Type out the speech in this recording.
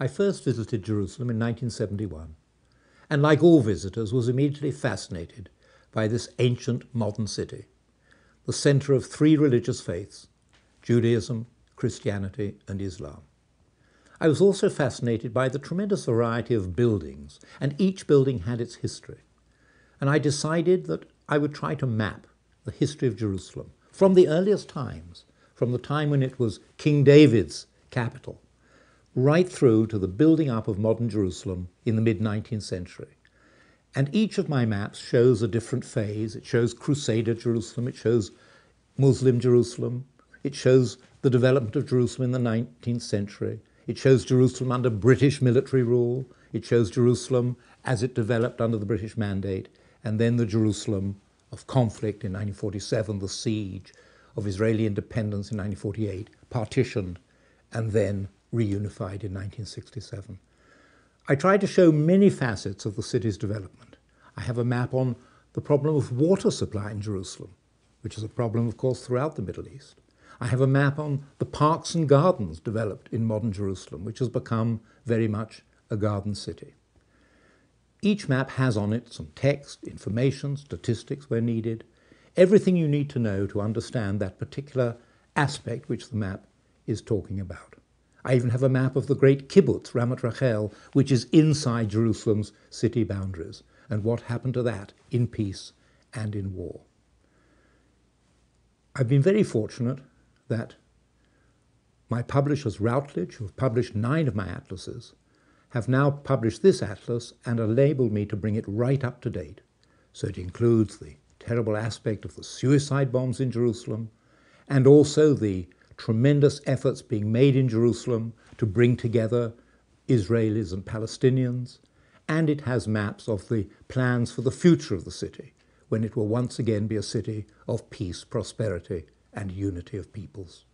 I first visited Jerusalem in 1971, and like all visitors, was immediately fascinated by this ancient modern city, the center of three religious faiths Judaism, Christianity, and Islam. I was also fascinated by the tremendous variety of buildings, and each building had its history. And I decided that I would try to map the history of Jerusalem from the earliest times, from the time when it was King David's capital, right through to the building up of modern Jerusalem in the mid 19th century. And each of my maps shows a different phase. It shows Crusader Jerusalem, it shows Muslim Jerusalem, it shows the development of Jerusalem in the 19th century, it shows Jerusalem under British military rule, it shows Jerusalem as it developed under the British Mandate, and then the Jerusalem of conflict in 1947, the siege of Israeli independence in 1948, partitioned, and then reunified in 1967. I tried to show many facets of the city's development. I have a map on the problem of water supply in Jerusalem, which is a problem, of course, throughout the Middle East. I have a map on the parks and gardens developed in modern Jerusalem, which has become very much a garden city. Each map has on it some text, information, statistics where needed, everything you need to know to understand that particular aspect which the map is talking about. I even have a map of the great kibbutz, Ramat Rachel, which is inside Jerusalem's city boundaries, and what happened to that in peace and in war. I've been very fortunate that my publishers, Routledge, who have published nine of my atlases, have now published this atlas and enabled me to bring it right up to date. So it includes the terrible aspect of the suicide bombs in Jerusalem and also the tremendous efforts being made in Jerusalem to bring together Israelis and Palestinians. And it has maps of the plans for the future of the city, when it will once again be a city of peace, prosperity, and unity of peoples.